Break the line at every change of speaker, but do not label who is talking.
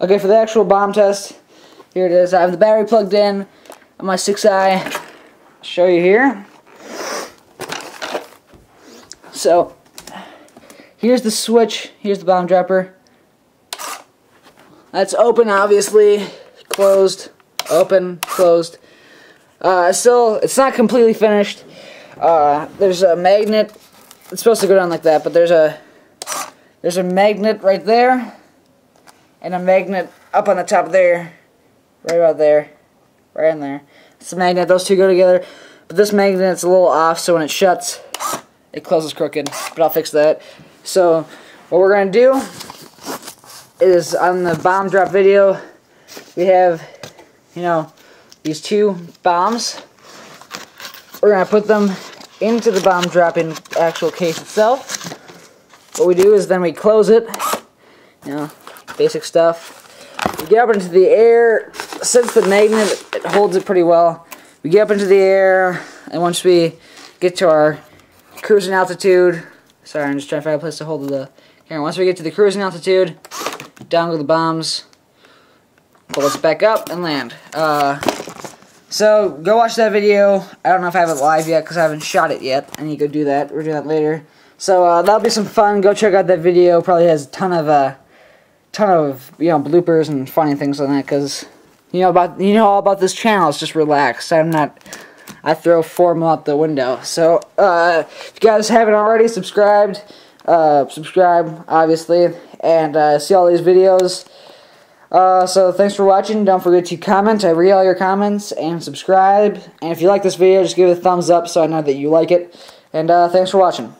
Okay, for the actual bomb test, here it is. I have the battery plugged in on my 6i. show you here. So, here's the switch. Here's the bomb dropper. That's open, obviously. Closed. Open. Closed. Uh, still, it's not completely finished. Uh, there's a magnet. It's supposed to go down like that, but there's a there's a magnet right there, and a magnet up on the top there, right about there, right in there. It's a magnet. Those two go together. But this magnet's a little off, so when it shuts, it closes crooked. But I'll fix that. So what we're gonna do is on the bomb drop video, we have, you know, these two bombs. We're going to put them into the bomb dropping actual case itself. What we do is then we close it, you know, basic stuff. We get up into the air, since the magnet it holds it pretty well, we get up into the air, and once we get to our cruising altitude, sorry, I'm just trying to find a place to hold the camera. Once we get to the cruising altitude, down go the bombs, pull us back up, and land. Uh, so, go watch that video. I don't know if I have it live yet because I haven't shot it yet. I need to go do that. We're doing that later. So, uh, that'll be some fun. Go check out that video. Probably has a ton of, uh, ton of, you know, bloopers and funny things on that because, you know, about, you know all about this channel. It's just relax. I'm not, I throw formal out the window. So, uh, if you guys haven't already subscribed, uh, subscribe, obviously, and, uh, see all these videos. Uh, so thanks for watching. Don't forget to comment. I read all your comments and subscribe. And if you like this video, just give it a thumbs up so I know that you like it. And uh, thanks for watching.